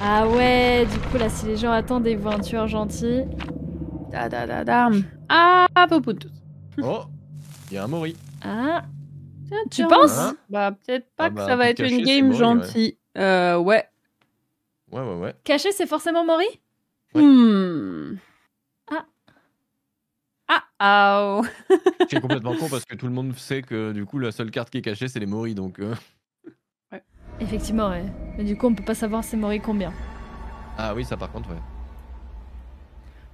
Ah ouais, du coup là, si les gens attendent et voient un tueur gentil. Da da da da. Ah, Popout. Oh, il y a un Mori. Ah, Tiens, Tu penses Hein Bah, peut-être pas Ah que bah, ça va être caché, une game Mori, ouais. gentille. Euh, ouais. Ouais, ouais, ouais. caché, c'est forcément Maury Ouais. Hmm. Ah. Ah, ah. oh. C'est complètement con parce que tout le monde sait que du coup la seule carte qui est cachée c'est les Mori donc. euh, Effectivement, ouais. Mais du coup, on peut pas savoir c'est Maury combien. Ah oui, ça par contre, ouais.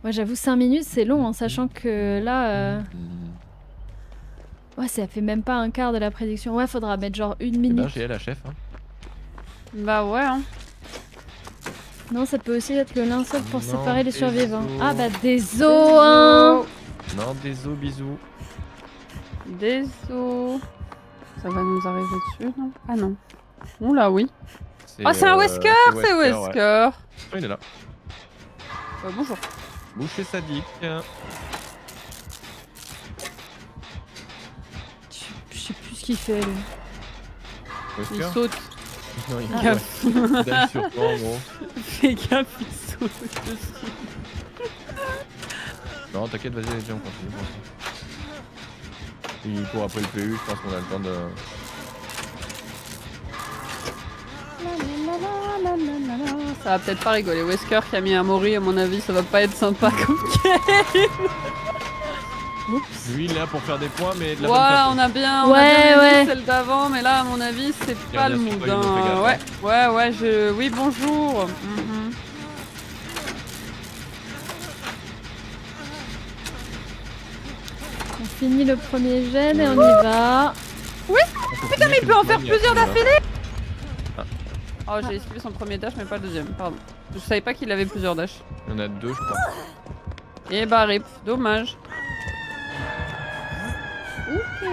Moi, j'avoue, 5 minutes, c'est long, en sachant que là. euh, Hmm. Ouais, ça fait même pas un quart de la prédiction. Ouais, faudra mettre genre une Eh minute. ben, j'ai la chef. Hein. Bah ouais. Hein. Non, ça peut aussi être le linceul pour Non, séparer les survivants. os. Ah bah des os, hein Non, des os, bisous. Des os. Ça va nous arriver dessus, non? Ah non. Oula, oui. Oh, c'est un euh, Wesker, c'est. Wesker. Oh, il est là. Euh, bonjour. Boucher sadique. Je sais plus ce qu'il fait, lui. Il Wesker saute. Non, il Ah. sur toi en gros. Fais gaffe, il saute dessus. Non, t'inquiète, vas-y, vas-y, on continue. Il court après le PU, je pense qu'on a le temps de. Ça va peut-être pas rigoler. Wesker qui a mis un Mori, à mon avis, ça va pas être sympa comme game. Lui, il est là pour faire des points, mais de la Ouais, bonne on a bien, on Ouais, a bien ouais. celle d'avant, mais là, à mon avis, c'est pas le mood. de hein. Ouais, ouais, ouais, je. Oui, bonjour. Mhm. On finit le premier gène et on y va. Putain, mais il peut en faire plusieurs d'affilée Oh, j'ai esquivé son premier dash, mais pas le deuxième, pardon. Je savais pas qu'il avait plusieurs dashs. Il y en a deux, je crois. Et bah, rip, dommage. Ok.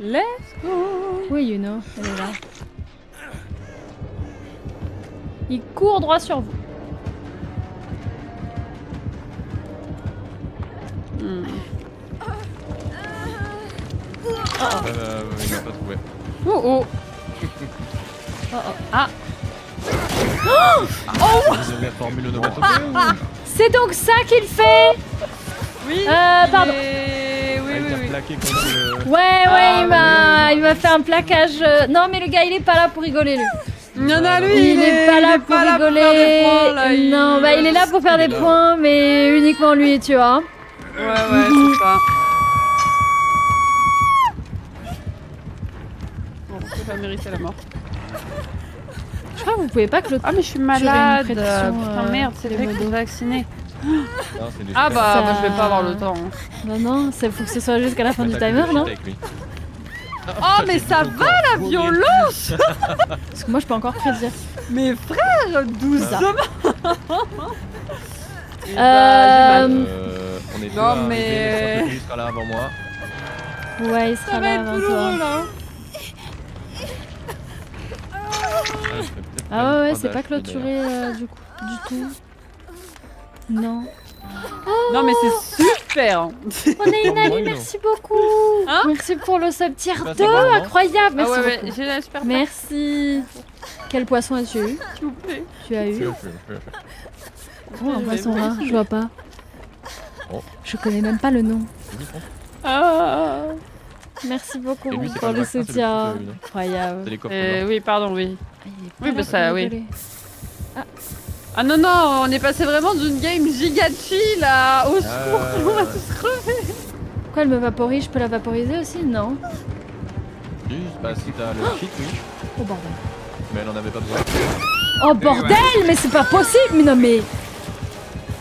Let's go. Oui, you know, elle est là. Il court droit sur vous. Hmm. Euh, il m'a pas trouvé. Oh oh. Oh, oh. Ah. Vous avez la formule onomatopée ou C'est donc ça qu'il fait Oui. Euh, pardon. est- Oui, Ah, oui, oui. plaqué contre le. Ouais, ouais, Ah, il m'a il m'a fait un plaquage. euh, Non, mais le gars, il est pas là pour rigoler, lui. Non, non, lui, Il, est pas là est pour pas là rigoler. faire des points, là, il- Non, bah il est là pour faire des points, mais uniquement lui, tu vois. Ouais, ouais, c'est ça. Bon, on peut pas mériter la mort. Je crois que vous pouvez pas que l'autre. Ah, mais je suis malade. Putain, euh, merde, c'est vrai que je des Ah, bah, Ça- bah, je vais pas avoir le temps. hein. Non, non, il faut que ce soit jusqu'à la fin du timer, non. Oh, mais ça va la violence Parce que moi, je peux encore prédire. Mais frère, 12 Ça. hommes Euh, Euh, on est Non, mais-. Il sera là avant moi. Ouais, il Ça sera va là être avant toi. là. Ah, ouais, ouais, c'est pas clôturé euh, du coup, du tout. Non. Non, mais c'est super On est une Oh, amie, merci beaucoup. Hein merci pour le sub tier Bah, 2, ça va, non incroyable. Ah Merci ouais, ouais, beaucoup. j'ai la super Merci. Quel poisson as-tu eu s'il vous plaît. Tu as eu Oh, un poisson rare, je vois pas. Oh. Je connais même pas le nom. Ah. Merci beaucoup lui, pour le soutien. non Incroyable. Euh, oui, pardon, oui. Ah, Oui, bah ça, oui. rigoler. Ah non, non, on est passé vraiment d'une game giga chill à au secours, Euh, on va tous crever. Quoi, elle me vaporise Je peux la vaporiser aussi Non. Bah, si t'as le cheat, oui. Oh bordel. Mais elle en avait pas besoin. Oh bordel, mais c'est pas possible. Mais non mais.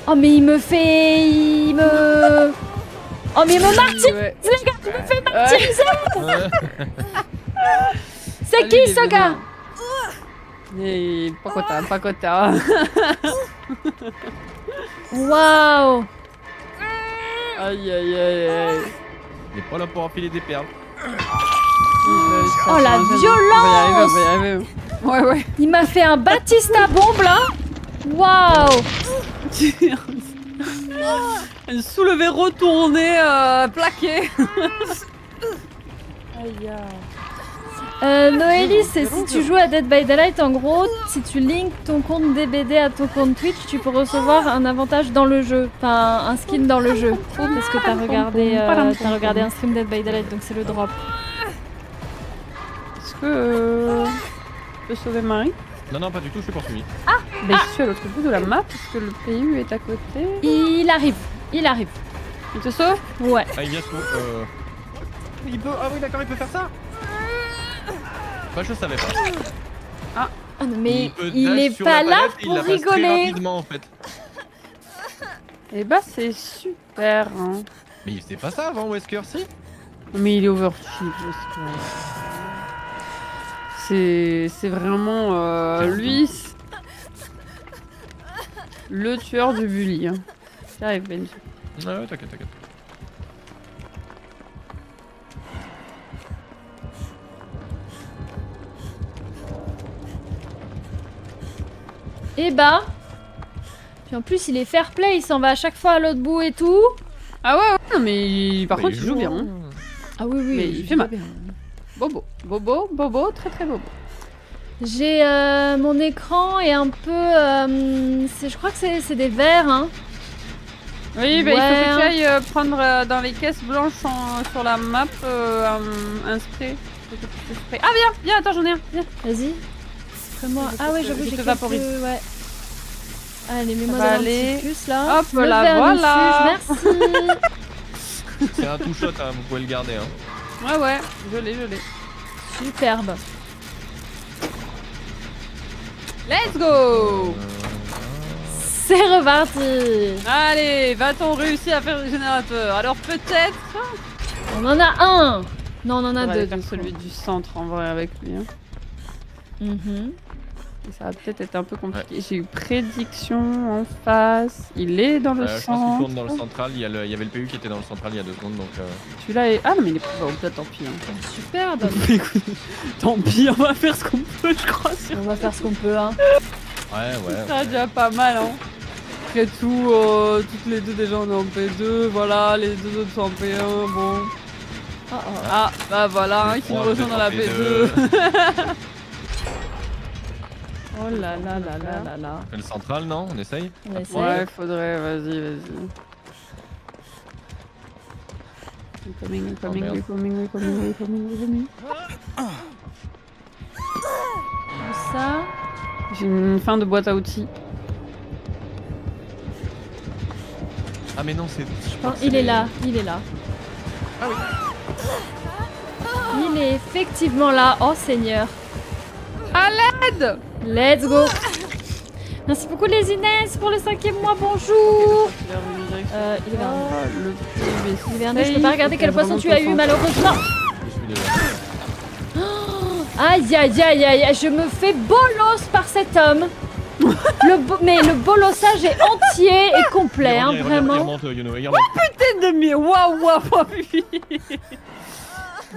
Oh mais il me fait, il me. Oh mais il me martyrise, Ouais. les gars, il me Ouais. martyriser. C'est qui ce gars. Et pas quota, pas quota. Waouh. Aïe aïe aïe aïe. Il est pas là pour enfiler des perles. Oh, la On va y violence arriver, on va y arriver. Ouais ouais. Il m'a fait un Batista bombe là. Waouh. Soulevé retourné, euh, plaqué. Aïe. Euh, Noélie, c'est si tu joues à Dead by Daylight, en gros, si tu links ton compte DBD à ton compte Twitch, tu peux recevoir un avantage dans le jeu, enfin un skin dans le jeu, parce que t'as regardé, euh, t'as regardé un stream Dead by Daylight, donc c'est le drop. Est-ce que. euh, Je peux sauver Marie? Non, non, pas du tout, je suis poursuivi. Mais je suis à l'autre bout de la map parce que le PU est à côté. Il arrive, il arrive. Il te sauve Ouais. Ah, il vient se euh... Il peut. Ah oui, d'accord, il peut faire ça Bah, je savais pas. Ah non, mais il dash est pas là palette et il pour très rigoler. rapidement en fait. Eh bah, c'est super. Hein. Mais il faisait pas ça avant Wesker, si? Mais il est overchill. C'est c'est vraiment euh, lui le tueur du bully. Hein. J'arrive Benji. Ouais, ouais, t'inquiète, t'inquiète. Et bah. Puis en plus, il est fair play, il s'en va à chaque fois à l'autre bout et tout. Ah ouais, ouais, non, mais il- par Mais contre il joue bien. hein. Ah oui, oui, Mais il fait mal. Bobo, Bobo, Bobo, très très Bobo. J'ai euh, mon écran est un peu. euh, c'est- je crois que c'est c'est des verres, hein. Oui, bah, il faut que tu ailles euh, prendre euh, dans les caisses blanches en- sur la map euh, un, un spray. Ah viens, viens, attends j'en ai un. Viens. Vas-y. Je Ah ouais, j'avoue, je j'ai quelques... vaporise. Ouais. Allez, mets-moi dans aller. petit puce là. Hop Le là, voilà. Lufuge, merci. C'est un two shot, hein, vous pouvez le garder. Hein. Ouais, ouais, je l'ai, je l'ai. Superbe. Let's go Euh, C'est reparti. Allez, va-t-on réussir à faire le générateur Alors peut-être On en a un. Non, on en a On va deux. aller faire celui du centre en vrai avec lui. hein. Mhm. Et ça va peut-être être un peu compliqué. J'ai eu prédiction en face. Il est dans le euh, je pense qu'il tourne centre. dans le central. Il y, a le- il y avait le PU qui était dans le central il y a deux secondes donc. Euh... Celui-là est. Ah non, mais il est. Bon, peut-être tant pis. hein. Superbe. Écoute, tant pis, on va faire ce qu'on peut, je crois. sur- On va faire ce qu'on peut, hein. Ouais, ouais. Ça va déjà pas mal, hein. Après tout, euh, toutes les deux déjà on est en P2, voilà, les deux autres sont en P1, bon. Oh, oh. Ah, bah voilà, hein, qui nous rejoint dans la trois, P2. oh là là là là là là. Le central, non? On essaye? On essaie. Ouais, faudrait, vas-y, vas-y. Coming, coming, merde. coming, coming, coming, coming. Ça. J'ai une fin de boîte à outils. Ah, mais non, c'est. Oh, il est là, il est là. Ah oui. Il est effectivement là. Oh Seigneur. À l'aide Let's go. Merci beaucoup les Inès pour le cinquième mois. Bonjour. Euh, il est. Ah, le PUB. Il est vers nous. Je peux pas regarder quel poisson tu as eu malheureusement. Je suis déjà. Aïe aïe aïe aïe. Je me fais bolos par cet homme. Le bo- mais le bolossage est entier et complet, hein, vraiment. remonte. tête de mes waouh waouh waouh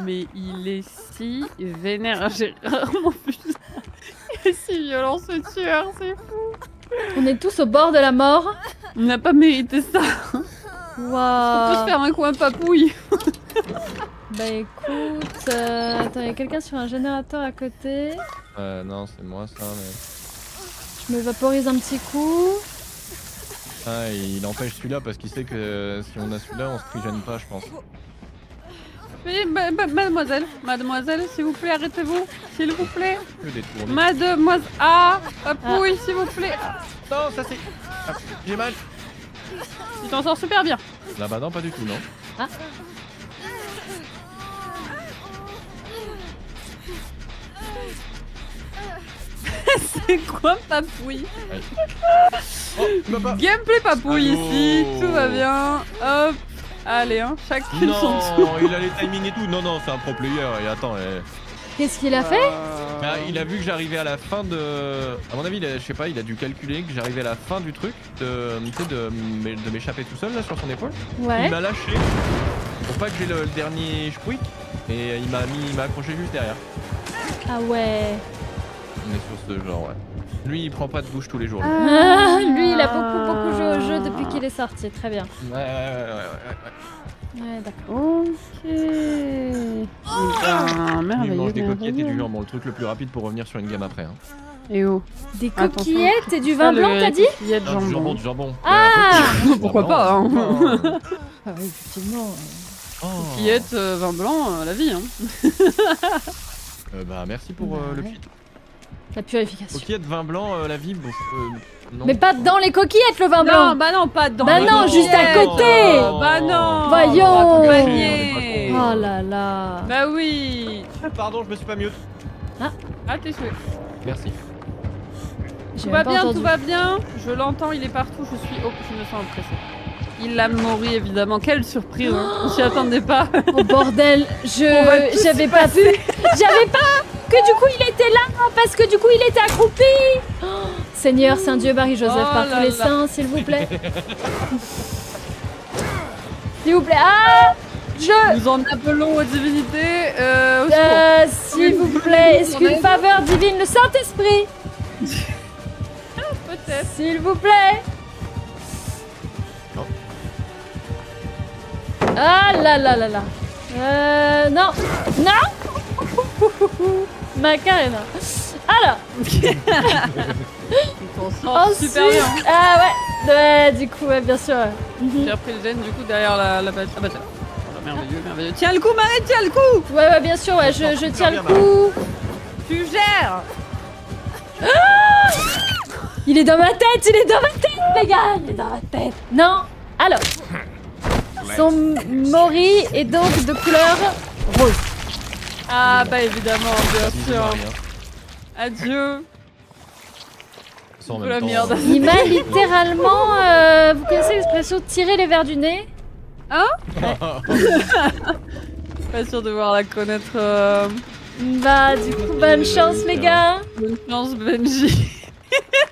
Mais il est si vénère, j'ai rarement vu ça. Il est si violent ce tueur, c'est fou. On est tous au bord de la mort. On n'a pas mérité ça. On peut se faire un coin papouille. Bah écoute, euh, attends, il y a quelqu'un sur un générateur à côté. Euh, non, c'est moi ça, mais. Je me vaporise un petit coup. Ah, il empêche celui-là parce qu'il sait que euh, si on a celui-là, on se prigène pas, je pense. Mais, ma- ma- mademoiselle, mademoiselle, s'il vous plaît, arrêtez-vous. S'il vous plaît. Mademoiselle. Ah, papouille, s'il vous plaît. Non, ça c'est. Ah, J'ai mal. Tu t'en sors super bien. Là bah non, pas du tout, non. C'est quoi papouille Oh, Gameplay papouille Allô ici, tout va bien. Hop, allez, hein, chacune son tour. Non, il a les timings et tout. Non, non, c'est un pro player. Et attends. Qu'est-ce qu'il a fait Euh, Bah, il a vu que j'arrivais à la fin de. À mon avis, il a- je sais pas, il a dû calculer que j'arrivais à la fin du truc, de, tu sais, de, de m'échapper tout seul là sur son épaule. Ouais. Il m'a lâché pour pas que j'ai le, le dernier squeak et il m'a mis, il m'a accroché juste derrière. Ah ouais. On est sur ce genre, ouais. Lui, il prend pas de douche tous les jours. lui. Ah, lui, il a beaucoup, beaucoup joué au jeu depuis qu'il est sorti. Très bien. Ouais, ouais, ouais, ouais, ouais, ouais. Ouais, d'accord. Ok. Ben, Il merveilleux, mange des coquillettes et du jambon, le truc le plus rapide pour revenir sur une gamme après. Hein. Et oh. Des Attention. coquillettes et du vin blanc, t'as dit Non, du jambon, jambon. du jambon. Ah Pourquoi pas, hein. Ah oui, effectivement. Oh. Coquillette, euh, vin blanc, euh, la vie. Hein. Euh, bah merci pour euh, le Ouais. La purification. Coquillette, vin blanc, euh, la vie, bon, euh, non. Mais pas dans les coquillettes, le vin blanc Non, bah non, pas dans Bah non, juste à côté. Bah non Voyons. Oh là là Bah oui Pardon, je me suis pas mieux. Ah, t'es souhait. Merci. Tout va bien, entendu. tout va bien. Je l'entends, il est partout, je suis... Oh, je me sens oppressée. Il l'a mori évidemment. Quelle surprise, hein. on s'y attendait pas. Oh bordel, je j'avais pas vu. J'avais pas que du coup il était là parce que du coup il était accroupi. Oh, Seigneur Saint Dieu Marie-Joseph Oh par tous les saints, s'il vous plaît. s'il vous plaît. Ah Je Nous en appelons aux divinités. Euh, euh, s'il vous plaît, est-ce qu'une faveur divine, le Saint-Esprit, Peut-être. s'il vous plaît. Non. Ah là là là là. Euh non. Non. Macarena. Alors, On sort ensuite, super bien. ah ouais, ouais, du coup, ouais, bien sûr. ouais. Mhm. J'ai repris le gène du coup derrière la, la. Ah bah tiens. Voilà, merveilleux, merveilleux. Tiens le coup, Marie, tiens le coup Ouais, ouais, bien sûr, ouais, je, je tiens le coup. Tu gères Il est dans ma tête, il est dans ma tête, les gars, il est dans ma tête. Non, alors, son mori est donc de couleur rose. Ah bah évidemment, bien sûr. Hein. Adieu. En même la temps, merde. euh, Il m'a littéralement, euh, vous connaissez l'expression tirer les verres du nez Pas sûr de voir la connaître. Euh... Bah, du coup, bonne chance, les gars. Bonne chance, Benji.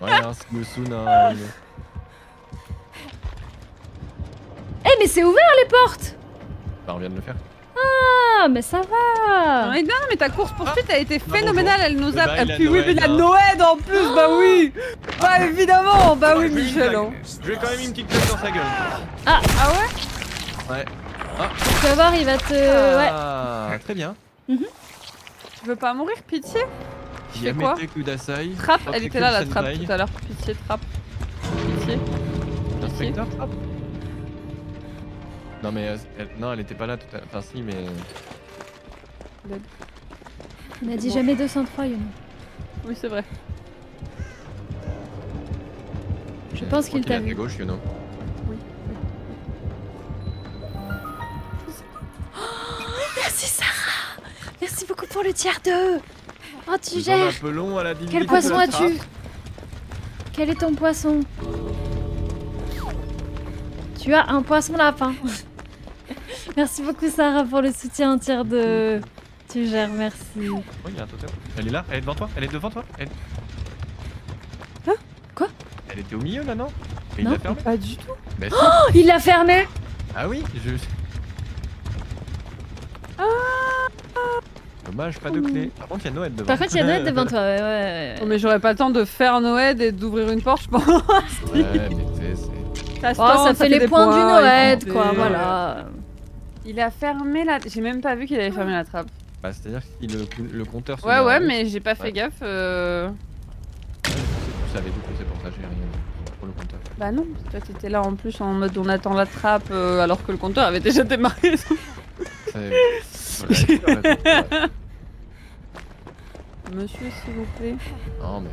Ouais, un Snoosun, un- Eh, mais c'est ouvert les portes Bah, on vient de le faire. Ah, mais ça va Mais non, mais ta course poursuite a été Bah, phénoménale. Elle nous Eh a. bah, Ah, il a puis oui, Noël, mais la hein. Noël en plus, bah oui. Bah évidemment, bah oui, Michel. hein. Je lui ai quand même mis une petite claque dans sa gueule. Ah ouais? Ouais. Tu vas voir, il va te... Ouais. Ah, très bien. Tu veux pas mourir, pitié? Tu fais quoi? Trappe, Trappe elle était là la trappe tout à l'heure. Pitié, trappe. Pitié. Inspecteur Trappe. Non mais euh, elle, non elle était pas là tout à l'heure. Enfin si mais Il m'a dit jamais 203, Yono. Oui, c'est vrai. Je pense qu'il t'a vu. gauche Yono. Merci, Sarah Merci beaucoup pour le tiers 2 Oh, tu gères Quel poisson as-tu? Quel est ton poisson? Tu as un poisson lapin. Merci beaucoup Sarah pour le soutien en tiers de... Tu gères, merci. Oh, il y a un totem. Elle est là, elle est devant toi, elle est devant toi. Elle... Hein? Quoi? Elle était au milieu là non? Il fermé. Pas du tout. Bah, si. Oh, il l'a fermé Ah oui, je. Ah. Dommage, pas de clé. Par contre, il y a Noël devant. Par contre, il y a Noël devant toi, ouais, ouais, Oh, ouais. mais j'aurais pas le temps de faire Noël et d'ouvrir une porte, je pense. Ouais, mais tu sais, c'est. Ça, se Oh, ça fait les des points du points, Noël, quoi, voilà. Il a fermé la. J'ai même pas vu qu'il avait fermé la trappe. Bah, c'est-à-dire que le, le compteur se Ouais, ouais, mais j'ai pas fait Ouais. gaffe. euh, savais tout, c'est pour ça, j'ai rien pour le compteur. Bah non, toi t'étais là en plus en mode on attend la trappe euh, alors que le compteur avait déjà démarré. Monsieur, s'il vous plaît. Non, mais.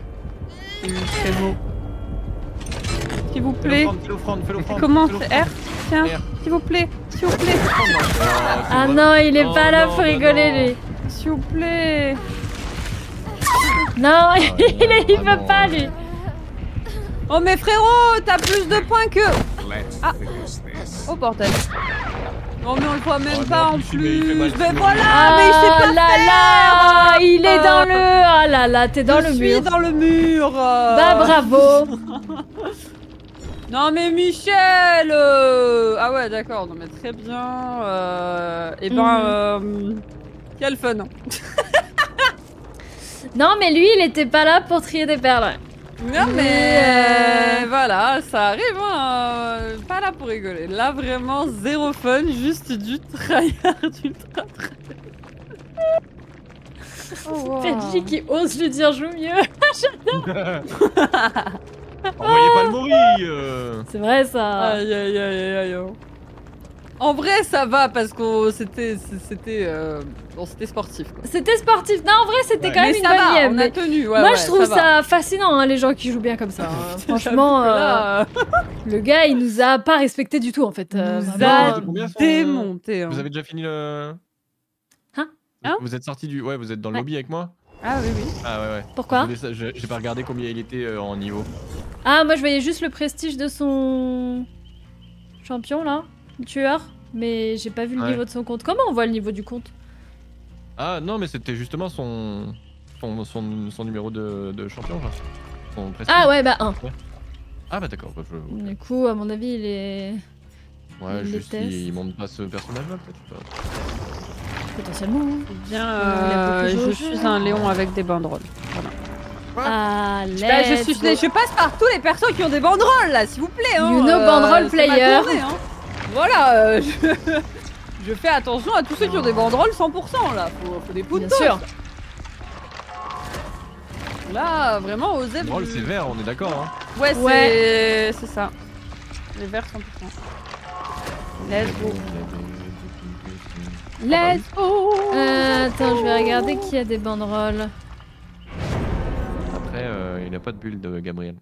C'est très beau. S'il vous Fais plaît. l'offrande, fais l'offrande, fais l'offrande. Comment fais c'est l'offrande. R? Tiens, R. s'il vous plaît, s'il vous plaît, Ah non, il est Non, pas là non, pour rigoler, non. lui. s'il vous plaît. Non, il, est- il ah veut pas, lui. Oh mais frérot, t'as plus de points que. Ah. Oh bordel. Non mais on le voit même Oh pas en plus, Mais voilà, Ah mais il sait pas là faire. là, il est dans le... Ah là là, t'es dans Je le suis mur. dans le mur. Bah bravo. Non mais Michel euh, Ah ouais d'accord, non mais très bien. Euh... Et ben... Mhm. euh, Quel fun Non, mais lui, il était pas là pour trier des perles. Non mais euh, voilà, ça arrive, hein. Pas là pour rigoler. Là vraiment zéro fun, juste du tryhard ultra Oh, qui ose lui dire joue mieux. Envoyez pas le Mori euh. C'est vrai ça. Aïe aïe aïe aïe aïe. oh. En vrai ça va parce que c'était c'était euh, bon c'était sportif quoi. C'était sportif. Non, en vrai, c'était Ouais. quand même mais une ça bonne va, game. on a tenu. ouais, Moi, ouais, je trouve ça, fascinant, hein, les gens qui jouent bien comme ça. hein. Franchement, euh, là, euh, le gars, il nous a pas respecté du tout, en fait. Euh, nous a démonté. hein. Vous avez déjà fini le. Hein? Hein? Vous êtes sorti du. Ouais, vous êtes dans le Ouais. lobby avec moi? Ah oui oui. Ah ouais, ouais. Pourquoi J'ai pas regardé combien il était euh, en niveau. Ah, moi, je voyais juste le prestige de son champion, là, le tueur. Mais j'ai pas vu le Ouais. niveau de son compte. Comment on voit le niveau du compte? Ah non, mais c'était justement son. Son, son, son numéro de, de champion, genre. Son prestige. Ah ouais, bah 1. Ah bah d'accord. bah, Du coup, à mon avis, il est Ouais, Il juste il monte pas ce personnage-là, peut-être. Potentiellement. hein. Eh Bien, euh, je suis un lion avec des banderoles. Voilà. Ah, Bah, je, suis, je passe par tous les persos qui ont des banderoles là, s'il vous plaît. Hein, You know banderole ma player. tournée, hein. Voilà, euh, je... je fais attention à tous ceux qui ont des banderoles 100% là. Faut, faut des go. Bien sûr. Là, vraiment, Osef. Le rôle, je- c'est vert, on est d'accord, hein. Ouais, c'est Ouais. c'est ça. Les verts 100%. Let's go. Let's go. Euh, attends, je vais regarder qui a des banderoles. Après, euh, il a pas de bulle de Gabriel.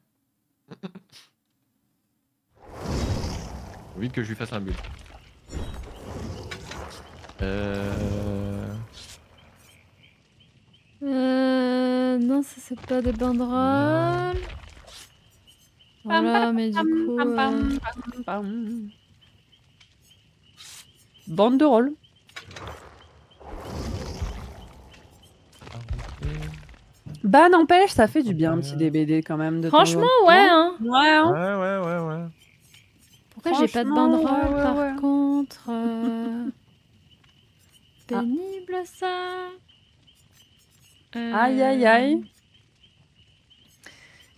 Faut Vite que je lui fasse un bulle. Euh... Euh, non, ça c'est pas des banderoles. Voilà, mais du coup. Euh, pam, Bah n'empêche, ça fait du bien un petit DBD quand même. De Franchement, ouais, hein. Ouais, Ouais, hein. ouais, ouais, ouais. Pourquoi j'ai pas de banderole ouais, ouais, par ouais. contre euh, Pénible ça. Euh, Aïe aïe aïe.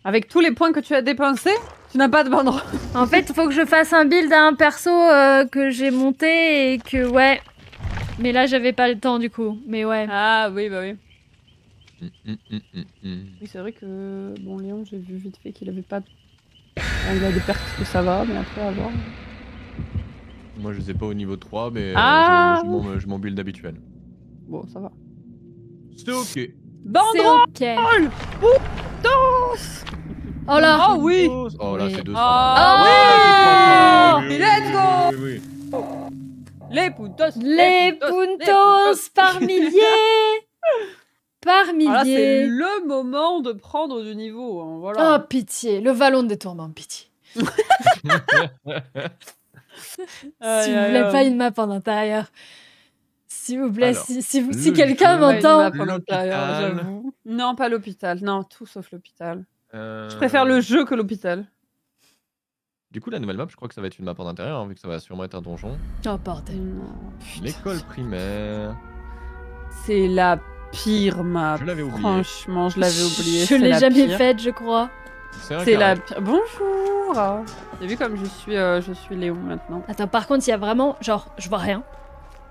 Avec tous les points que tu as dépensés, tu n'as pas de banderole. En fait, il faut que je fasse un build à un perso euh, que j'ai monté et que, ouais. Mais là, j'avais pas le temps du coup. Mais ouais. Ah oui, bah oui. Oui, c'est vrai que bon, Léon, j'ai vu vite fait qu'il avait pas. Bon, il a des pertes que ça va, mais après à voir. Moi, je sais pas au niveau 3, mais euh, Ah. je, je m'en- je m'en build habituel. Bon, ça va. C'est ok. C'est Banderole ok. Dos Oh là Oh oui Oh là, c'est 200. Ah là. oui Let's go Oui, oui, oui. Les puntos Les puntos par milliers Par c'est milliers le moment de prendre du niveau, hein, Oh pitié, le vallon des tourments, pitié. S'il vous plaît, pas une map en intérieur. S'il vous plaît, Alors, si, si, vous- le si quelqu'un m'entend. map en intérieur, L'hôpital. j'avoue. Non, pas l'hôpital. Non, tout sauf l'hôpital. Euh, Je préfère le jeu que l'hôpital. Du coup, la nouvelle map, je crois que ça va être une map en intérieur, hein, vu que ça va sûrement être un donjon. Oh bordel. L'école primaire. C'est la pire map. Je l'avais oublié. Franchement, je l'avais oublié. Je c'est l'ai la jamais faite, je crois. C'est la pire. Bonjour T'as vu comme je suis, euh, je suis Léon maintenant Attends, par contre, il y a vraiment. Genre, je vois rien.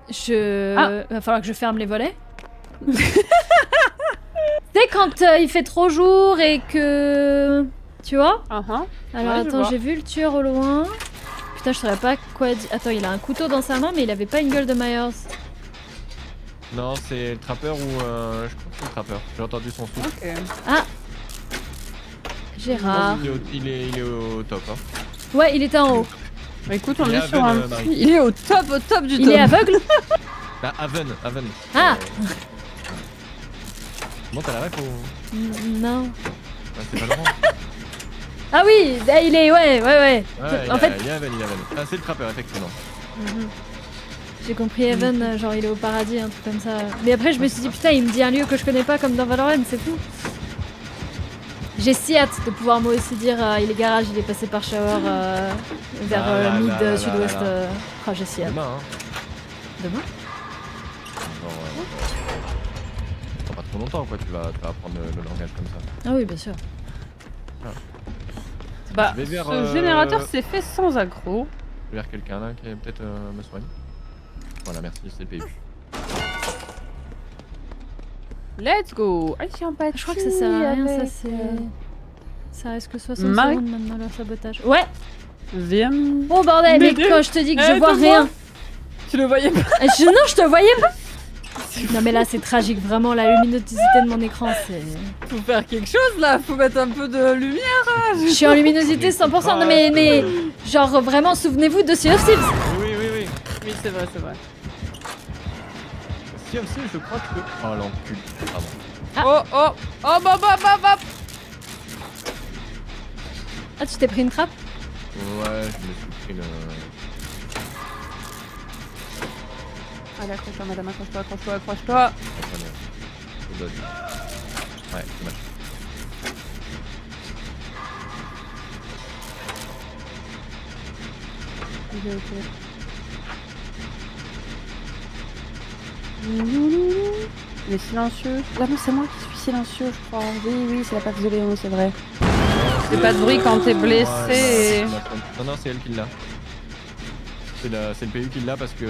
Je. Ah. Va falloir que je ferme les volets. tu sais, quand euh, il fait trop jour et que. Tu vois? Ah ah. Alors Ouais, je attends, j'ai vu le tueur au loin. Putain, je saurais pas quoi dire. Attends, il a un couteau dans sa main, mais il avait pas une gueule de Myers. Non, c'est le trappeur ou. euh, je crois que c'est le trappeur. J'ai entendu son souffle. Ok. Gérard. Il est, au, il, est, il est au top. Hein. Ouais, il était en haut. Bah, écoute, on Il est est sur un euh, petit-. Il est au top, au top du Il top. est aveugle Bah, Haven, Haven. Ah. Euh... Bon, t'as la ref ou? Mm, Non. Ah, c'est pas Laurent. Ah oui, ah, il est. Ouais, ouais, ouais. Ouais, il en a- fait, il est Haven, il est Haven. Ah, c'est le trappeur, effectivement. Mhm. J'ai compris Evan, euh, genre il est au paradis, un truc comme ça. Mais après, je me suis dit, putain, il me dit un lieu que je connais pas comme dans Valorant, c'est fou. J'ai si hâte de pouvoir moi aussi dire, euh, il est garage, il est passé par shower euh, vers Ah euh, là mid, euh, sud-ouest. euh. Oh, j'ai si hâte. Demain, hein. Demain Genre, ouais. Dans pas trop longtemps, quoi. Tu vas, tu vas apprendre le, le langage comme ça. Ah oui, bien sûr. Bah, vais vers, ce euh, générateur s'est fait sans accro. Vers quelqu'un là qui peut-être euh, me soigne. Voilà, merci, c'est le PU. Let's go Ah, un Je crois que ça sert à rien, ça c'est. euh, Ça reste que 60 Marie- secondes maintenant leur sabotage. Ouais Viens. Oh bordel, mais quand je te dis que je Eh, vois rien Tu le voyais pas Eh, je- Non, je te voyais pas Non mais là c'est tragique, vraiment la luminosité de mon écran c'est... Faut faire quelque chose là, faut mettre un peu de lumière. Je suis en luminosité 100%, non mais, mais genre vraiment souvenez-vous de Sea of Thieves oui, oui, oui. Oui, c'est vrai, c'est vrai. Si aussi, je crois que. Oh l'encul. Pardon. Oh, oh, oh, bah, bah, bah, bah. Ah tu t'es pris une trappe Ouais, je me suis pris le. Allez, accroche-toi, madame, accroche-toi, accroche-toi, accroche-toi. Ah. Ouais, dommage. Ok, ok. Il est silencieux. Là, non, c'est moi qui suis silencieux, je crois. Oui, oui, c'est la patte de Léon, c'est vrai. C'est pas de bruit quand t'es blessé. Ouais. Non, non, c'est elle qui l'a. C'est la- c'est le PU qui l'a parce que.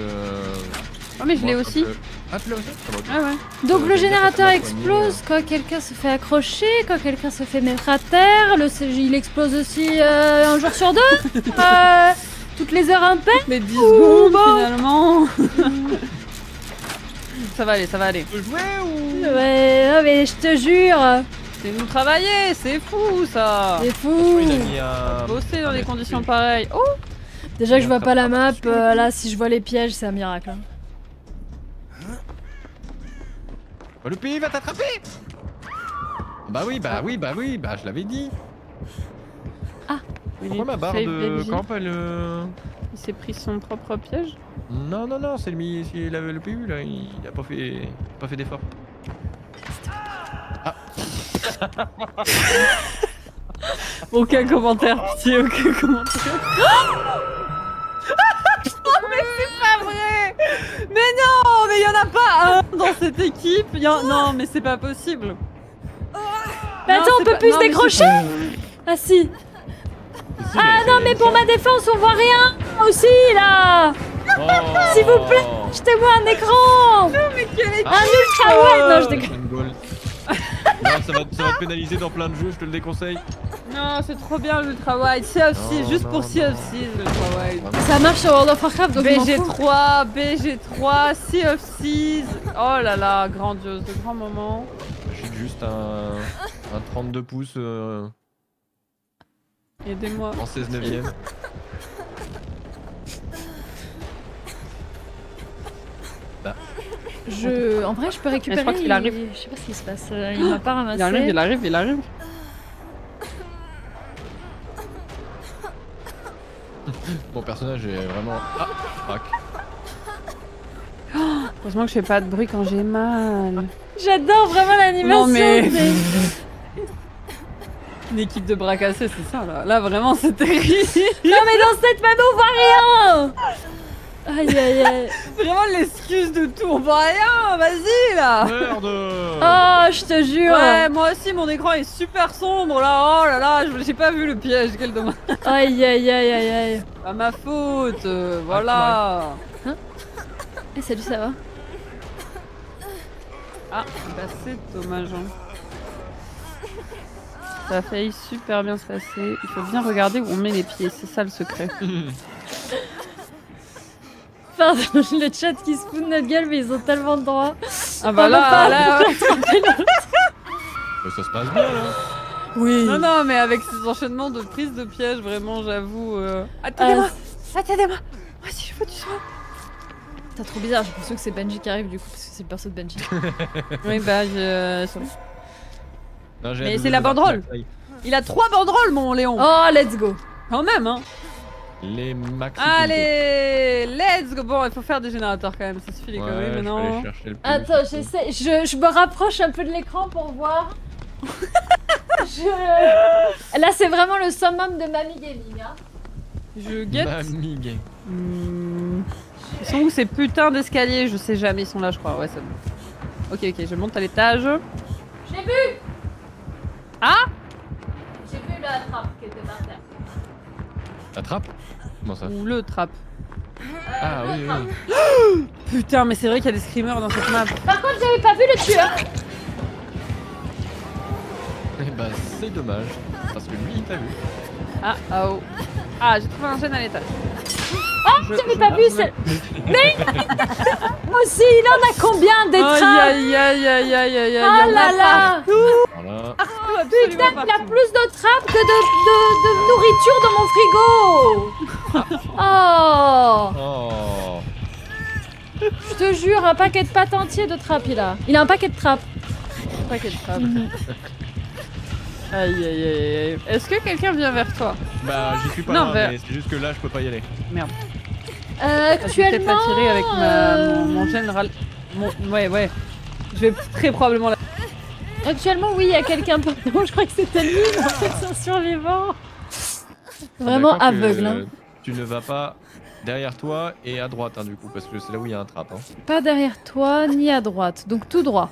Oh, mais je moi, l'ai aussi. euh, Ah, tu l'as aussi Ah. Ouais, ouais. Donc Euh, le générateur poignée, explose quand quelqu'un se fait accrocher, quand quelqu'un se fait mettre à terre, le il explose aussi euh, un jour sur deux, euh, toutes les heures impaires. Mais 10 Ouh, secondes bon. finalement. ça va aller, ça va aller. Tu peux jouer ou? Ouais, non, mais je te jure, C'est nous travailler, c'est fou ça. c'est fou. Il a mis un. Bosser dans un des conditions pareilles. Oh, Déjà que je vois pas la map, euh, là si je vois les pièges c'est un miracle. hein. Oh, va t'attraper Bah oui, bah oui, bah oui, bah je l'avais dit. Pourquoi ma barre de camp elle. Il s'est pris son propre piège. Non, non, non, c'est le, c'est la- le PU là, il a pas fait, pas fait d'effort. Aucun commentaire, pitié, aucun commentaire. oh, mais c'est pas vrai Mais non, mais il y en a pas un dans cette équipe. Il y en- Non, mais c'est pas possible. Mais Non, attends, on peut pas- plus non, se décrocher Ah si Ah non mais pour ma défense on voit rien aussi là S'il vous plaît, Jetez-moi un écran Mais quel est Un ultra wide Non je déconne. Non, ça va, ça va te pénaliser dans plein de jeux, je te le déconseille. Non, c'est trop bien l'ultra wide. Sea of Non, juste non, pour Sea of non. Thieves, l'ultra wide. Ça marche sur World of Warcraft donc je m'en fous. BG3, BG3, Sea of Thieves. Oh là là, grandiose, de grands moments. J'ai juste un, un 32 pouces euh, Aidez-moi. en 16 neuvième. Je... En vrai je peux récupérer... crois qu'il arrive. Je sais pas ce qui se passe, euh, il m'a pas ramassé. Il arrive, il arrive, il arrive. Mon personnage est vraiment. Ah, fuck. Heureusement que je fais pas de bruit quand j'ai mal. J'adore vraiment l'animation Non, mais- Une équipe de bras cassés, c'est ça là. Là vraiment c'est terrible. Non mais dans cette map on voit rien Aïe aïe aïe Vraiment l'excuse de tout, on voit rien, vas-y là. Merde Oh je te jure Ouais, moi aussi mon écran est super sombre là. Oh là là, je- j'ai pas vu le piège, quel dommage. Aïe aïe aïe aïe aïe Pas ma faute, euh, voilà. Eh salut ça va Ah, bah c'est dommage. hein. Ça a failli super bien se passer. Il faut bien regarder où on met les pieds, c'est ça le secret. Pardon, le chat qui se fout de notre gueule mais ils ont tellement de droit. Ah bah là, pas- là, ouais. Mais ça se passe bien là Oui Non, non, mais avec ces enchaînements de prise de piège, vraiment, j'avoue. Euh... Attendez-moi Attendez-moi Moi, si je veux du soin T'as trop bizarre, j'ai l'impression que c'est Benji qui arrive du coup parce que c'est le perso de Benji. Oui, bah, je... Non, j'ai Mais c'est la de banderole. Il a trois banderoles, mon Léon Oh let's go Quand même, hein Les max. Allez Let's go Bon, il faut faire des générateurs quand même, ça suffit les Ouais, conneries je vais maintenant. Attends, j'essaie, je, je me rapproche un peu de l'écran pour voir. je... Là c'est vraiment le summum de Mamie Gaming. Hein. Je guette. Mamie gay. Hmm. Ils sont où ces putains d'escaliers Je sais jamais, ils sont là, je crois. Ouais, c'est bon. Ok, ok, je monte à l'étage. J'ai vu Ah J'ai vu la trappe qui était par terre. La trappe Comment ça Ou le trap. Ah oui, oui. Putain, mais c'est vrai qu'il y a des screamers dans cette map. Par contre, j'avais pas vu le tueur. Eh bah c'est dommage. Parce que lui il t'a vu. Ah, ah, oh. Ah, j'ai trouvé un gène à l'étage. Ah, j'avais pas vu celle. Mais aussi, il en a combien des trappes Aïe, aïe, aïe, aïe, aïe, aïe. Oh là là Voilà. Putain, il a plus de trappes que de, de, de nourriture dans mon frigo Oh Oh. Je te jure, un paquet de pâtes entier de trappes, il a. Il a un paquet de trappes. Paquet de trappes. Aïe, aïe, aïe, aïe. Est-ce que quelqu'un vient vers toi Bah j'y suis pas Non, là, vers- mais c'est juste que là je peux pas y aller. Merde. Euh, Je vais peut-être actuellement... pas tirer avec ma, euh, mon, mon général. Mon, ouais, ouais. Je vais très probablement la. Actuellement, oui, il y a quelqu'un par je crois que c'était lui, mais en fait, c'est un survivant. Vraiment que, aveugle. Hein. euh, Tu ne vas pas derrière toi et à droite hein, du coup parce que c'est là où il y a un trap. Hein. Pas derrière toi, ni à droite. Donc tout droit.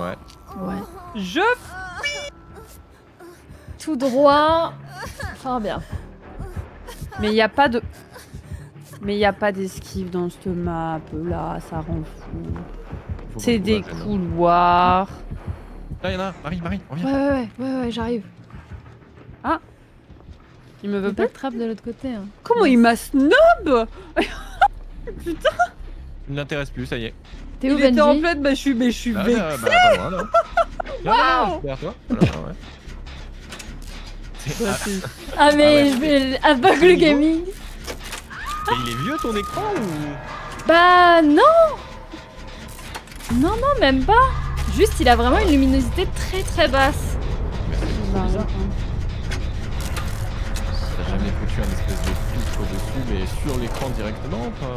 Ouais. Ouais. Je. Tout droit. Fort bien. Mais il n'y a pas de. Mais il n'y a pas d'esquive dans cette map là, ça rend fou. C'est des gêne. couloirs. Là il y en a. un. Marie, Marie, Ouais, reviens. ouais, ouais, ouais, ouais, j'arrive. Il me Il veut veut pas de trappe de l'autre côté. Hein. Comment il m'a snob Tu ne l'intéresse plus, ça y est. T'es où, Il était en pleine. Bah, je suis, mais je suis Bah, bah, bah. Voilà, ouais. Ah, c'est- Ah, mais Ah ouais. je vais aveugle gaming. et il est vieux ton écran ou? Bah non Non, non, même pas. Juste, il a vraiment une luminosité très très basse. Mais c'est Bah, bizarre. Jamais foutu un espèce de filtre dessus mais sur l'écran directement enfin,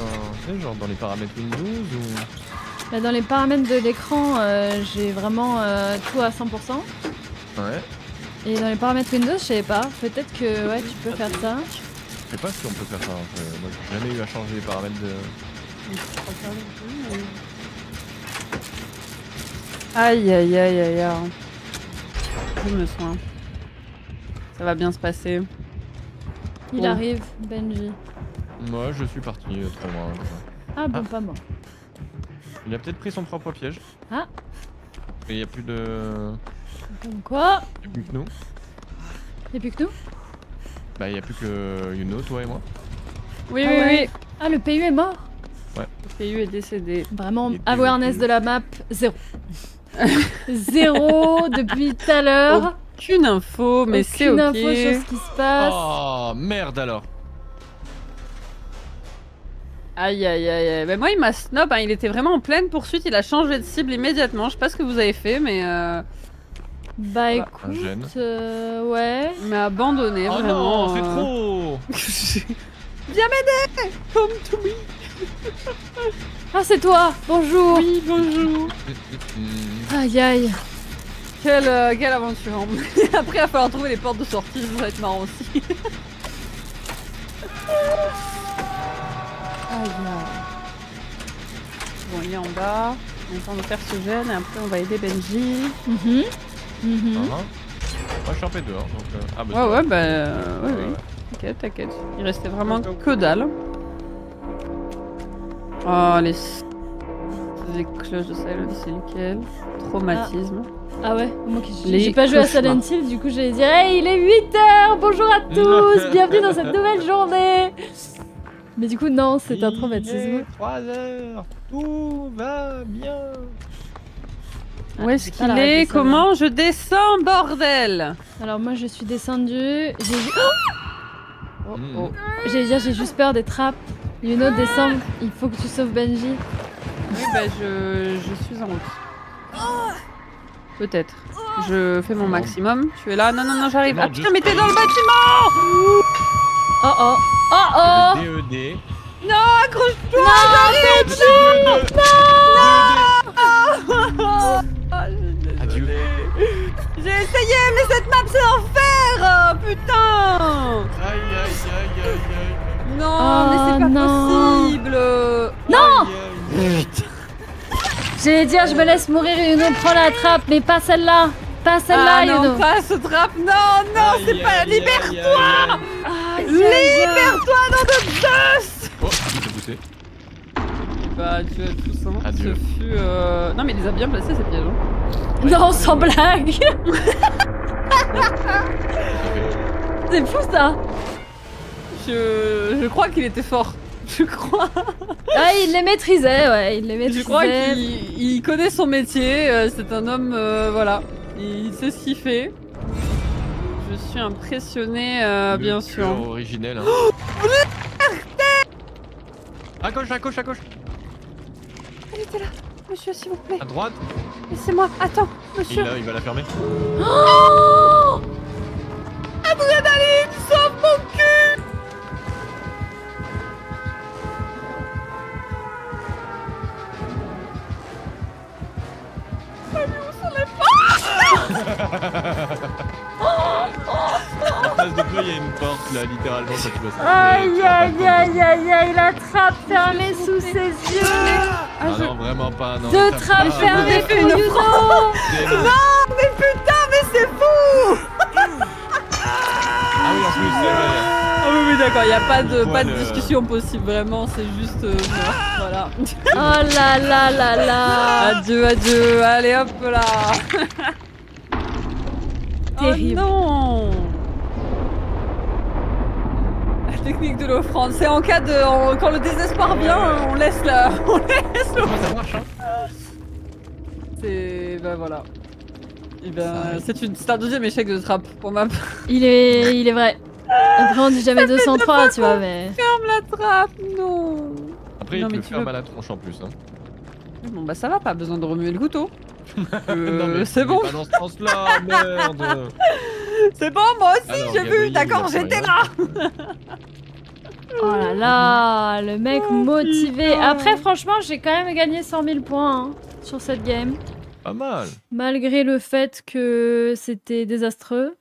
Tu sais, genre dans les paramètres Windows ou. Bah, dans les paramètres de l'écran, euh, j'ai vraiment euh, tout à 100%. Ouais. Et dans les paramètres Windows, je savais pas. Peut-être que ouais, tu peux faire ça. Je sais pas si on peut faire ça. Moi j'ai jamais eu à changer les paramètres de. Aïe aïe aïe aïe aïe. Je me soins. Ça va bien se passer. Il Bon. arrive, Benji. Moi je suis parti euh, très loin. Ah bon, Ah. pas moi. Il a peut-être pris son propre piège. Ah. Et il y a plus de. Comme quoi Il y a plus que nous. Y'a plus que nous Bah il y a plus que Yuno, toi et moi. Oui Ah oui ouais. Ah, le PU est mort oui. PU est décédé. Vraiment, Il awareness le de la map, zéro. zéro depuis tout à l'heure. Aucune info, mais c'est Aucune ok. info sur ce qui se passe. Oh merde alors. Aïe aïe aïe aïe. Moi il m'a snob, hein. il était vraiment en pleine poursuite, il a changé de cible immédiatement. Je sais pas ce que vous avez fait, mais euh, Bah écoute, euh, ouais. il m'a abandonné Oh vraiment. non, c'est euh. trop Viens m'aider Come to me Ah, c'est toi Bonjour Oui, bonjour Aïe aïe. Quelle, euh, quelle aventure. Après, il va falloir trouver les portes de sortie, ça va être marrant aussi. Aïe aïe. Bon, il est en bas. On est en train de faire ce gène et après on va aider Benji. Mhm. Mhm. Ah, hein. Moi je suis en P2 hein, donc. euh, Ah bah Ouais, ouais, bah. euh, ouais, Ouais, oui. ouais. T'inquiète, t'inquiète. Il restait vraiment que dalle. Oh, les. Les cloches de Silent, c'est lequel Traumatisme. Ah ouais, moi qui j'ai j'ai pas joué à. Silent Hill, du coup j'allais dire Hey, il est 8h, bonjour à tous, bienvenue dans cette nouvelle journée Mais du coup, non, c'est un Il traumatisme. est 3 heures, tout va bien. Où est-ce j'ai pas qu'il est Comment je descends, bordel? Alors moi je suis descendue, j'ai Oh, Hmm. oh. j'allais dire j'ai juste peur des trappes. Yuno, descends, il faut que tu sauves Benji. Oui, bah je, je suis en route. Peut-être. Je fais mon maximum. Tu es là Non, non, non, j'arrive. Non, Ah je putain, mais t'es dans le bâtiment Oh oh Oh oh DED. Non, accroche-toi Ah, je- Adieu. J'ai essayé, mais cette map c'est l'enfer Putain Aïe aïe aïe aïe aïe. Non, Oh, mais c'est pas non. possible Non. J'allais dire je me laisse mourir Yuno, prends la trappe, mais pas celle-là Pas celle-là, Ah non, Yuno. pas ce trap Non, non, c'est pas... Libère-toi Libère-toi, nom de Zeus Oh, il s'est poussé. Bah, tu as tout simplement... Adieu. Ce fut... euh, Non, mais il les a bien placés, ces pièges. hein. Ouais, non, sans ouais. blague. C'est fou ça. Je... Je crois qu'il était fort. Je crois. Ah, il les maîtrisait, ouais, il les maîtrisait. Je crois qu'il il connaît son métier. euh, C'est un homme, euh, voilà. Il sait ce qu'il fait. Je suis impressionnée, euh, bien sûr. originel. Hein. à gauche, à gauche, à gauche. Elle était là. Monsieur, s'il vous plaît. À droite. Laissez-moi. Attends, Il, monsieur. là, il va la fermer. Oh là, littéralement. Quand tu sortir, Aïe aïe aïe aïe aïe, la trappe fermée sous ses yeux. Ah non, vraiment pas. Non, Deux tape trappes pas. fermées fait pour une. Démon. Mais putain, mais c'est fou Ah oui, en plus, c'est vrai. Ah oui, oui, d'accord, il n'y a pas de, pas de Voilà. discussion possible, vraiment, c'est juste euh, voilà. Oh là là là là. Adieu, adieu, allez hop là Terrible. Oh non technique de l'offrande, c'est en cas de... en- quand le désespoir vient, on laisse la... On laisse le... Comment ça marche hein C'est... ben voilà. Et ben, c'est une... c'est un deuxième échec de trappe pour ma part. Il est, il est vrai. Après on dit jamais 203, tu vois, mais. Ferme la trappe, non Après, Non, il mais tu ferme veux- à la tronche en plus. Hein. Bon bah ça va, pas besoin de remuer le couteau. Euh, Non, mais c'est bon Pas dans ce sens-là, merde. C'est bon, moi aussi, j'ai vu, d'accord, j'étais là Oh là là, le mec Oh, motivé. putain. Après, franchement, j'ai quand même gagné 100 000 points hein, sur cette game. Pas mal. Malgré le fait que c'était désastreux.